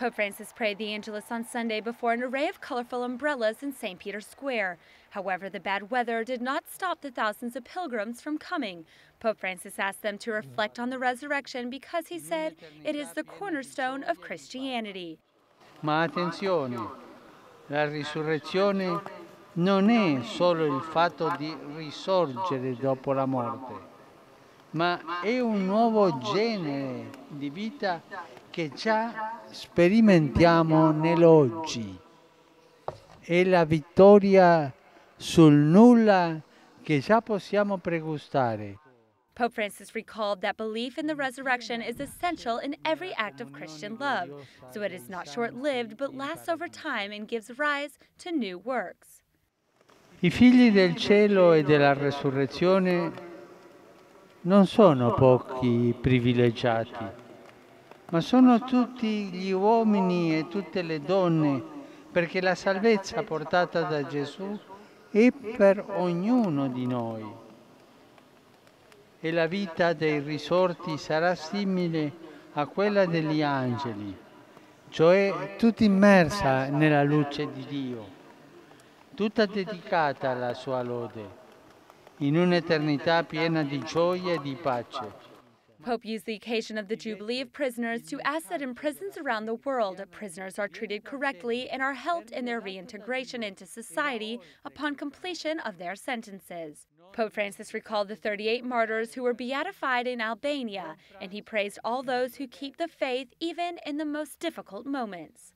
Pope Francis prayed the Angelus on Sunday before an array of colorful umbrellas in St. Peter's Square. However, the bad weather did not stop the thousands of pilgrims from coming. Pope Francis asked them to reflect on the resurrection because he said it is the cornerstone of Christianity. Ma attenzione, la risurrezione non è solo il fatto di risorgere dopo la morte, ma è un nuovo genere di vita che già sperimentiamo nell'oggi. È la vittoria sul nulla che già possiamo pregustare. Pope Francis recalled that belief in the resurrection is essential in every act of Christian love, so it is not short lived but lasts over time and gives rise to new works. I figli del cielo e della resurrezione non sono pochi privilegiati, ma sono tutti gli uomini e tutte le donne, perché la salvezza portata da Gesù è per ognuno di noi. E la vita dei risorti sarà simile a quella degli angeli, cioè tutta immersa nella luce di Dio tutta dedicata alla sua lode, in un'eternità piena di gioia e di pace. Pope used the occasion of the Jubilee of Prisoners to ask that in prisons around the world, prisoners are treated correctly and are helped in their reintegration into society upon completion of their sentences. Pope Francis recalled the 38 martyrs who were beatified in Albania, and he praised all those who keep the faith even in the most difficult moments.